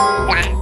là